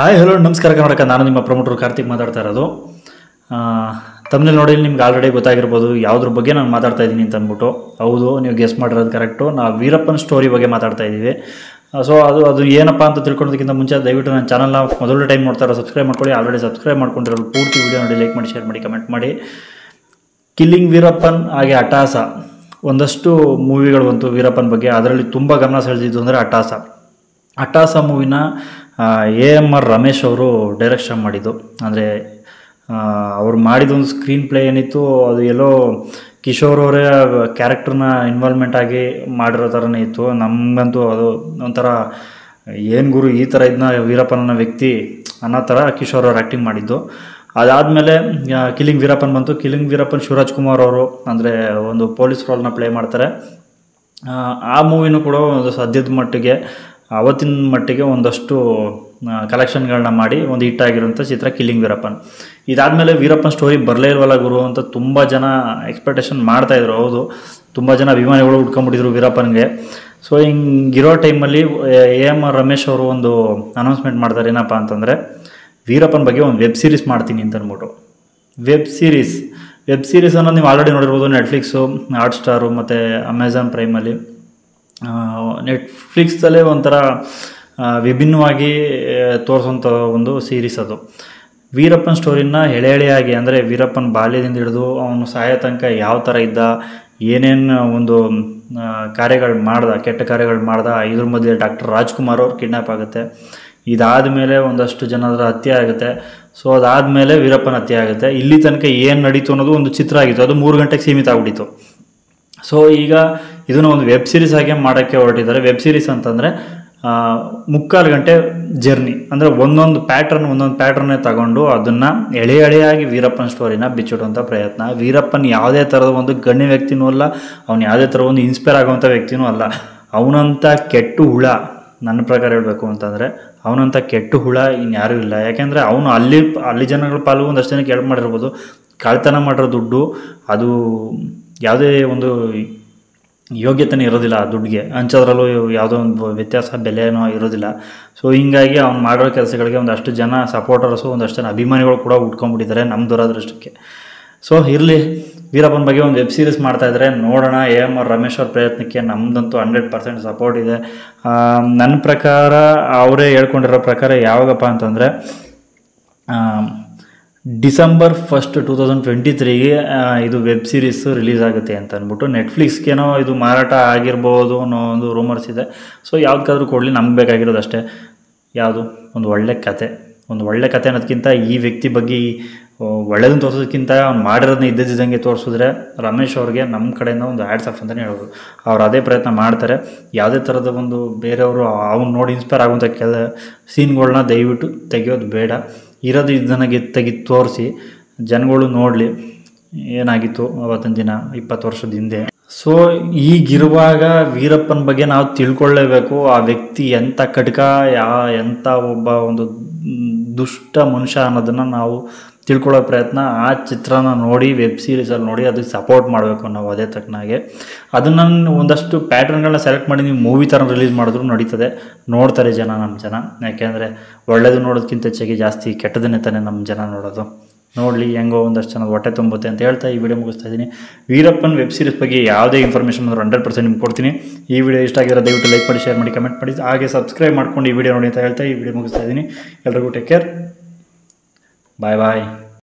Hi hello ನಮಸ್ಕಾರ ಕರ್ನಾಟಕ ನಾನು ನಿಮ್ಮ ಪ್ರಮೋಟರ್ ಕಾರ್ತಿಕ್ ಮಾತಾಡ್ತಾ ಇರೋದು. ತಮ್ಮಲ್ಲಿ ನೋಡಿ ನಿಮ್ಗೆ ಆಲ್ರೆಡಿ ಗೊತ್ತಾಗಿರ್ಬೋದು. ಯಾವುದ್ರ ಬಗ್ಗೆ ನಾನು ಮಾತಾಡ್ತಾ ಇದ್ದೀನಿ ಅಂತ ಅಂದ್ಬಿಟ್ಟು. ಹೌದು, ನೀವು ಗೆಸ್ ಮಾಡಿರೋದು ಕರೆಕ್ಟು ನಾವು ವೀರಪ್ಪನ ಸ್ಟೋರಿ ಬಗ್ಗೆ ಮಾತಾಡ್ತಾ ಇದ್ದೀವಿ. ಸೊ ಅದು ಅದು ಏನಪ್ಪ ಅಂತ ತಿಳ್ಕೊಳೋದಕ್ಕಿಂತ ಮುಂಚೆ ದಯವಿಟ್ಟು ನನ್ನ ಚಾನಲ್ನ ಮೊದಲು ಟೈಮ್ ನೋಡ್ತಾರೆ ಸಬ್ಸ್ಕ್ರೈಬ್ ಮಾಡ್ಕೊಳ್ಳಿ. ಆಲ್ರೆಡಿ ಸಬ್ಸ್ಕ್ರೈಬ್ ಮಾಡ್ಕೊಂಡಿರೋ ಪೂರ್ತಿ ವೀಡಿಯೋ ನೋಡಿ ಲೈಕ್ ಮಾಡಿ ಶೇರ್ ಮಾಡಿ ಕಮೆಂಟ್ ಮಾಡಿ. ಕಿಲ್ಲಿಂಗ್ ವೀರಪ್ಪನ್, ಹಾಗೆ ಅಟಾಸ ಒಂದಷ್ಟು ಮೂವಿಗಳು ಬಂತು ವೀರಪ್ಪನ್ ಬಗ್ಗೆ. ಅದರಲ್ಲಿ ತುಂಬ ಗಮನ ಸೆಳೆದಿದ್ದು ಅಂದರೆ ಅಟಾಸ ಅಟಾಸ ಮೂವಿನ ಎ ಎಂ ಆರ್ ರಮೇಶ್ ಅವರು ಡೈರೆಕ್ಷನ್ ಮಾಡಿದ್ದು. ಅಂದರೆ ಅವ್ರು ಮಾಡಿದ ಒಂದು ಸ್ಕ್ರೀನ್ ಪ್ಲೇ ಏನಿತ್ತು ಅದು ಎಲ್ಲೋ ಕಿಶೋರ್ ಅವರೇ ಕ್ಯಾರೆಕ್ಟರ್ನ ಇನ್ವಾಲ್ವ್ಮೆಂಟ್ ಆಗಿ ಮಾಡಿರೋ ಥರನೇ ಇತ್ತು. ನಮಗಂತೂ ಅದು ಒಂಥರ ಏನು ಗುರು ಈ ಥರ ಇದನ್ನ ವೀರಪ್ಪನ ವ್ಯಕ್ತಿ ಅನ್ನೋ ಥರ ಕಿಶೋರ್ ಅವ್ರು ಆ್ಯಕ್ಟಿಂಗ್ ಮಾಡಿದ್ದು. ಅದಾದಮೇಲೆ ಕಿಲಿಂಗ್ ವೀರಪ್ಪನ್ ಬಂತು. ಕಿಲಿಂಗ್ ವೀರಪ್ಪನ್ ಶಿವರಾಜ್ ಕುಮಾರ್ ಅವರು ಅಂದರೆ ಒಂದು ಪೊಲೀಸ್ ರೋಲ್ನ ಪ್ಲೇ ಮಾಡ್ತಾರೆ. ಆ, ಆ ಮೂವಿನೂ ಕೂಡ ಒಂದು ಸದ್ಯದ ಮಟ್ಟಿಗೆ ಅವತ್ತಿನ ಮಟ್ಟಿಗೆ ಒಂದಷ್ಟು ಕಲೆಕ್ಷನ್ಗಳನ್ನ ಮಾಡಿ ಒಂದು ಹಿಟ್ ಆಗಿರುವಂಥ ಚಿತ್ರ ಕಿಲ್ಲಿಂಗ್ ವೀರಪ್ಪನ್ ಇದಾದಮೇಲೆ ವೀರಪ್ಪನ್ ಸ್ಟೋರಿ ಬರಲೇ ಇಲ್ವಲ್ಲ ಗುರು ಅಂತ ತುಂಬ ಜನ ಎಕ್ಸ್ಪೆಕ್ಟೇಷನ್ ಮಾಡ್ತಾಯಿದ್ರು ಹೌದು. ತುಂಬ ಜನ ಅಭಿಮಾನಿಗಳು ಉಟ್ಕೊಂಡ್ಬಿಟ್ಟಿದ್ರು ವೀರಪ್ಪನ್ಗೆ ಸೊ ಹಿಂಗಿರೋ ಟೈಮಲ್ಲಿ ಎ ಎಂ ಆರ್ ರಮೇಶ್ ಅವರು ಒಂದು ಅನೌನ್ಸ್ಮೆಂಟ್ ಮಾಡ್ತಾರೆ, ಏನಪ್ಪ ಅಂತಂದರೆ ವೀರಪ್ಪನ ಬಗ್ಗೆ ಒಂದು ವೆಬ್ ಸೀರೀಸ್ ಮಾಡ್ತೀನಿ ಅಂತ ಅಂದ್ಬಿಟ್ಟು. ವೆಬ್ ಸೀರೀಸ್ ವೆಬ್ ಸೀರೀಸ್ ಅನ್ನೋದು ನೀವು ಆಲ್ರೆಡಿ ನೋಡಿರ್ಬೋದು ನೆಟ್ಫ್ಲಿಕ್ಸು ಹಾಟ್ ಸ್ಟಾರು ಮತ್ತು ಅಮೆಝಾನ್ ಪ್ರೈಮಲ್ಲಿ ನೆಟ್ಫ್ಲಿಕ್ಸಲ್ಲೇ ಒಂಥರ ವಿಭಿನ್ನವಾಗಿ ತೋರಿಸೋಂಥ ಒಂದು ಸೀರೀಸ್ ಅದು. ವೀರಪ್ಪನ ಸ್ಟೋರಿನ ಎಳೆ ಎಳೆಯಾಗಿ, ಅಂದರೆ ವೀರಪ್ಪನ ಬಾಲ್ಯದಿಂದ ಹಿಡಿದು ಅವನು ಸಾಯೋ ತನಕ ಯಾವ ಥರ ಇದ್ದ, ಏನೇನು ಒಂದು ಕಾರ್ಯಗಳು ಮಾಡ್ದ, ಕೆಟ್ಟ ಕಾರ್ಯಗಳು ಮಾಡ್ದ, ಇದ್ರ ಮಧ್ಯೆ ಡಾಕ್ಟರ್ ರಾಜ್ಕುಮಾರ್ ಅವ್ರು ಕಿಡ್ನಾಪ್ ಆಗುತ್ತೆ. ಇದಾದ ಮೇಲೆ ಒಂದಷ್ಟು ಜನರ ಹತ್ಯೆ ಆಗುತ್ತೆ. ಸೊ ಅದಾದಮೇಲೆ ವೀರಪ್ಪನ ಹತ್ಯೆ ಆಗುತ್ತೆ. ಇಲ್ಲಿ ತನಕ ಏನು ನಡೀತು ಅನ್ನೋದು ಒಂದು ಚಿತ್ರ ಆಗಿತ್ತು. ಅದು ಮೂರು ಗಂಟೆಗೆ ಸೀಮಿತ ಆಗ್ಬಿಟ್ಟಿತ್ತು. ಸೊ ಈಗ ಇದನ್ನು ಒಂದು ವೆಬ್ ಸೀರೀಸ್ ಆಗಿ ಮಾಡೋಕ್ಕೆ ಹೊರಟಿದ್ದಾರೆ. ವೆಬ್ ಸೀರೀಸ್ ಅಂತಂದರೆ ಮುಕ್ಕಾಲು ಗಂಟೆ ಜರ್ನಿ ಅಂದರೆ ಒಂದೊಂದು ಪ್ಯಾಟ್ರನ್ ಒಂದೊಂದು ಪ್ಯಾಟ್ರನ್ನೇ ತಗೊಂಡು ಅದನ್ನು ಎಳೆ ಎಳೆಯಾಗಿ ವೀರಪ್ಪನ ಸ್ಟೋರಿನ ಬಿಚ್ಚಿಡುವಂಥ ಪ್ರಯತ್ನ. ವೀರಪ್ಪನ್ ಯಾವುದೇ ಥರದ ಒಂದು ಗಣ್ಯ ವ್ಯಕ್ತಿನೂ ಅಲ್ಲ, ಅವ್ನು ಯಾವುದೇ ಥರ ಒಂದು ಇನ್ಸ್ಪೈರ್ ಆಗುವಂಥ ವ್ಯಕ್ತಿನೂ ಅಲ್ಲ. ಅವನಂಥ ಕೆಟ್ಟು ಹುಳ, ನನ್ನ ಪ್ರಕಾರ ಹೇಳಬೇಕು ಅಂತಂದರೆ ಅವನಂಥ ಕೆಟ್ಟು ಹುಳ ಇನ್ಯಾರೂ ಇಲ್ಲ. ಯಾಕೆಂದರೆ ಅವನು ಅಲ್ಲಿ ಅಲ್ಲಿ ಜನಗಳ ಪಾಲು ಒಂದಷ್ಟು ಜನಕ್ಕೆ ಹೆಲ್ಪ್ ಮಾಡಿರ್ಬೋದು. ಕಳ್ತನ ಮಾಡಿರೋ ದುಡ್ಡು, ಅದು ಯಾವುದೇ ಒಂದು ಯೋಗ್ಯತೆನೇ ಇರೋದಿಲ್ಲ ಆ ದುಡ್ಡಿಗೆ. ಹಂಚೋದ್ರಲ್ಲೂ ಯಾವುದೋ ಒಂದು ವ್ಯತ್ಯಾಸ, ಬೆಲೆನೋ ಇರೋದಿಲ್ಲ. ಸೊ ಹೀಗಾಗಿ ಅವ್ನು ಮಾಡಿರೋ ಕೆಲಸಗಳಿಗೆ ಒಂದಷ್ಟು ಜನ ಸಪೋರ್ಟರ್ಸು ಒಂದಷ್ಟು ಜನ ಅಭಿಮಾನಿಗಳು ಕೂಡ ಉಟ್ಕೊಂಡ್ಬಿಟ್ಟಿದ್ದಾರೆ ನಮ್ಮ ದುರಾದೃಷ್ಟಕ್ಕೆ. ಸೊ ಇರಲಿ. ವೀರಪ್ಪನ ಬಗ್ಗೆ ಒಂದು ವೆಬ್ ಸೀರೀಸ್ ಮಾಡ್ತಾ ಇದ್ದಾರೆ ನೋಡೋಣ. ಎ ಎಂ ಆರ್ ರಮೇಶ್ ಪ್ರಯತ್ನಕ್ಕೆ ನಮ್ಮದಂತೂ ಹಂಡ್ರೆಡ್ ಪರ್ಸೆಂಟ್ ಸಪೋರ್ಟ್ ಇದೆ. ನನ್ನ ಪ್ರಕಾರ, ಅವರೇ ಹೇಳ್ಕೊಂಡಿರೋ ಪ್ರಕಾರ ಯಾವಾಗಪ್ಪ ಅಂತಂದರೆ December first two thousand twenty ತ್ರೀಗೆ ಇದು ವೆಬ್ ಸೀರೀಸ್ ರಿಲೀಸ್ ಆಗುತ್ತೆ ಅಂತ ಅಂದ್ಬಿಟ್ಟು ನೆಟ್ಫ್ಲಿಕ್ಸ್ಗೇನೋ ಇದು ಮಾರಾಟ ಆಗಿರ್ಬೋದು ಅನ್ನೋ ಒಂದು ರೂಮರ್ಸ್ ಇದೆ. ಸೊ ಯಾವ್ದಕ್ಕಾದ್ರೂ ಕೊಡಲಿ, ನಮ್ಗೆ ಬೇಕಾಗಿರೋದು ಅಷ್ಟೇ. ಯಾವುದು? ಒಂದು ಒಳ್ಳೆ ಕತೆ. ಒಂದು ಒಳ್ಳೆ ಕತೆ ಅನ್ನೋದಕ್ಕಿಂತ ಈ ವ್ಯಕ್ತಿ ಬಗ್ಗೆ ಒಳ್ಳೇದನ್ನ ತೋರಿಸೋದಕ್ಕಿಂತ ಅವ್ನು ಮಾಡಿರೋದನ್ನ ಇದ್ದಿದ್ದಂಗೆ ತೋರಿಸಿದ್ರೆ ರಮೇಶ್ ಅವ್ರಿಗೆ ನಮ್ಮ ಕಡೆಯಿಂದ ಒಂದು ಆ್ಯಡ್ಸ್ ಆಫ್ ಅಂತಲೇ ಹೇಳ್ಬೋದು. ಅವ್ರು ಅದೇ ಪ್ರಯತ್ನ ಮಾಡ್ತಾರೆ. ಯಾವುದೇ ಥರದ ಒಂದು ಬೇರೆಯವರು ಅವ್ನು ನೋಡಿ ಇನ್ಸ್ಪೈರ್ ಆಗುವಂಥ ಕೆಲ ಸೀನ್ಗಳನ್ನ ದಯವಿಟ್ಟು ತೆಗೆಯೋದು ಬೇಡ. ಇರೋದು ಇದನ್ನಾಗಿ ತೆಗೆದು ತೋರಿಸಿ, ಜನಗಳು ನೋಡಲಿ ಏನಾಗಿತ್ತು ಅವತ್ತಿನ ದಿನ, ಇಪ್ಪತ್ತು ವರ್ಷದ ಹಿಂದೆ. ಸೊ ಈಗಿರುವಾಗ ವೀರಪ್ಪನ ಬಗ್ಗೆ ನಾವು ತಿಳ್ಕೊಳ್ಳೇಬೇಕು, ಆ ವ್ಯಕ್ತಿ ಎಂಥ ಕಟ್ಕ, ಯಾ ಎಂಥ ಒಬ್ಬ ಒಂದು ದುಷ್ಟ ಮನುಷ್ಯ ಅನ್ನೋದನ್ನು ನಾವು ತಿಳ್ಕೊಳ್ಳೋ ಪ್ರಯತ್ನ ಆ ಚಿತ್ರನ ನೋಡಿ ವೆಬ್ ಸೀರೀಸಲ್ಲಿ ನೋಡಿ, ಅದಕ್ಕೆ ಸಪೋರ್ಟ್ ಮಾಡಬೇಕು ನಾವು ಅದೇ ತಕ್ಕನಾಗೆ. ಅದನ್ನು ಒಂದಷ್ಟು ಪ್ಯಾಟ್ರನ್ಗಳನ್ನ ಸೆಲೆಕ್ಟ್ ಮಾಡಿ ನೀವು ಮೂವಿ ಥರ ರಿಲೀಸ್ ಮಾಡಿದ್ರು ನಡೀತದೆ. ನೋಡ್ತಾರೆ ಜನ ನಮ್ಮ ಜನ. ಯಾಕೆಂದರೆ ಒಳ್ಳೇದು ನೋಡೋದಕ್ಕಿಂತ ಹೆಚ್ಚಾಗಿ ಜಾಸ್ತಿ ಕೆಟ್ಟದನ್ನೇ ತಾನೇ ನಮ್ಮ ಜನ ನೋಡೋದು. ನೋಡಲಿ, ಹೆಂಗೋ ಒಂದಷ್ಟು ಜನ ಹೊಟ್ಟೆ ತುಂಬುತ್ತೆ ಅಂತ ಹೇಳ್ತಾ ಈ ವಿಡಿಯೋ ಮುಗಿಸ್ತಾ ಇದ್ದೀನಿ. ವೀರಪ್ಪನ್ ವೆಬ್ ಸೀರೀಸ್ ಬಗ್ಗೆ ಯಾವುದೇ ಇನ್ಫಾರ್ಮೇಷನ್ ಬಂದರೂ ಹಂಡ್ರೆಡ್ ಪರ್ಸೆಂಟ್ ನಿಮ್ಗೆ ಕೊಡ್ತೀನಿ. ಈ ವಿಡಿಯೋ ಇಷ್ಟ ಆಗಿರೋ ದಯವಿಟ್ಟು ಲೈಕ್ ಮಾಡಿ ಶೇರ್ ಮಾಡಿ ಕಮೆಂಟ್ ಮಾಡಿ. ಹಾಗೆ ಸಬ್ಸ್ಕ್ರೈಬ್ ಮಾಡ್ಕೊಂಡು ಈ ವಿಡಿಯೋ ನೋಡಿ ಅಂತ ಹೇಳ್ತಾ ಈ ವಿಡಿಯೋ ಮುಗಿಸ್ತಾ ಇದ್ದೀನಿ. ಎಲ್ರಿಗೂ ಟೇಕ್ ಕೇರ್ Bye bye.